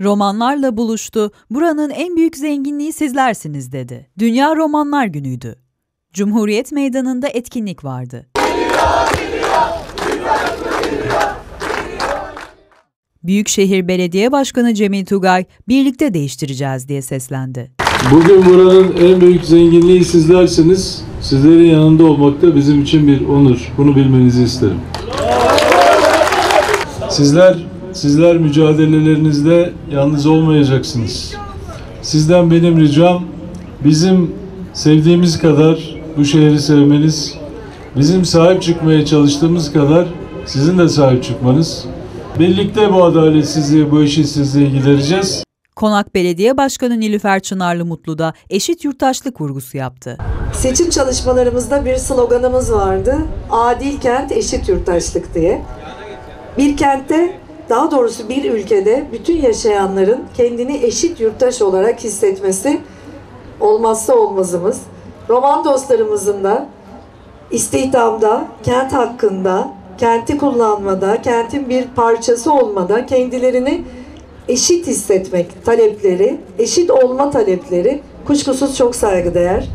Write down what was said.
Romanlarla buluştu, buranın en büyük zenginliği sizlersiniz dedi. Dünya Romanlar Günü'ydü. Cumhuriyet Meydanı'nda etkinlik vardı. Büyükşehir Belediye Başkanı Cemil Tugay, birlikte değiştireceğiz diye seslendi. Bugün buranın en büyük zenginliği sizlersiniz. Sizlerin yanında olmak da bizim için bir onur. Bunu bilmenizi isterim. Sizler sizler mücadelelerinizde yalnız olmayacaksınız. Sizden benim ricam bizim sevdiğimiz kadar bu şehri sevmeniz, bizim sahip çıkmaya çalıştığımız kadar sizin de sahip çıkmanız. Birlikte bu adaletsizliği, bu eşitsizliği gidereceğiz. Konak Belediye Başkanı Nilüfer Çınarlı Mutlu da eşit yurttaşlık vurgusu yaptı. Seçim çalışmalarımızda bir sloganımız vardı. Adil kent, eşit yurttaşlık diye. Bir kentte, daha doğrusu bir ülkede bütün yaşayanların kendini eşit yurttaş olarak hissetmesi olmazsa olmazımız. Roman dostlarımızın da istihdamda, kent hakkında, kenti kullanmada, kentin bir parçası olmada kendilerini eşit hissetmek talepleri, eşit olma talepleri kuşkusuz çok saygıdeğer.